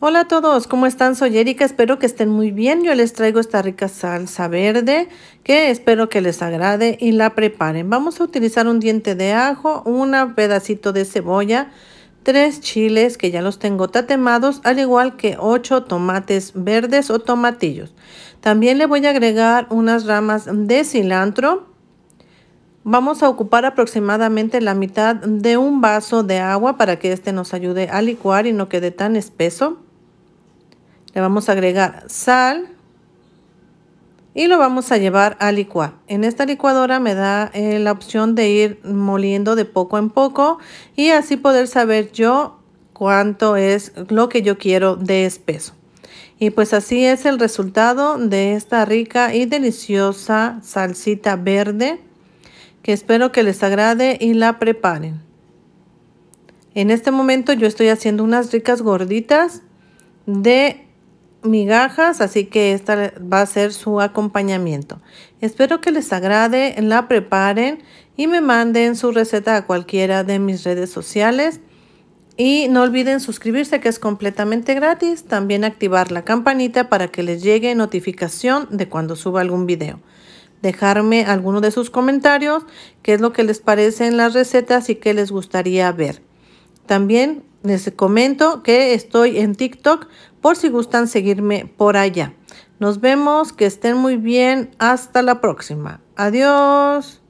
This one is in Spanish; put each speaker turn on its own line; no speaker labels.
Hola a todos, ¿cómo están? Soy Erika, espero que estén muy bien. Yo les traigo esta rica salsa verde que espero que les agrade y la preparen. Vamos a utilizar un diente de ajo, un pedacito de cebolla, tres chiles que ya los tengo tatemados, al igual que ocho tomates verdes o tomatillos. También le voy a agregar unas ramas de cilantro. Vamos a ocupar aproximadamente la mitad de un vaso de agua para que este nos ayude a licuar y no quede tan espeso. Le vamos a agregar sal y lo vamos a llevar a licuar. En esta licuadora me da eh, la opción de ir moliendo de poco en poco y así poder saber yo cuánto es lo que yo quiero de espeso. Y pues así es el resultado de esta rica y deliciosa salsita verde que espero que les agrade y la preparen. En este momento yo estoy haciendo unas ricas gorditas de migajas, así que esta va a ser su acompañamiento. Espero que les agrade, la preparen y me manden su receta a cualquiera de mis redes sociales. Y no olviden suscribirse que es completamente gratis. También activar la campanita para que les llegue notificación de cuando suba algún video. Dejarme alguno de sus comentarios, qué es lo que les parece en las recetas y qué les gustaría ver. También les comento que estoy en TikTok por si gustan seguirme por allá. Nos vemos, que estén muy bien. Hasta la próxima. Adiós.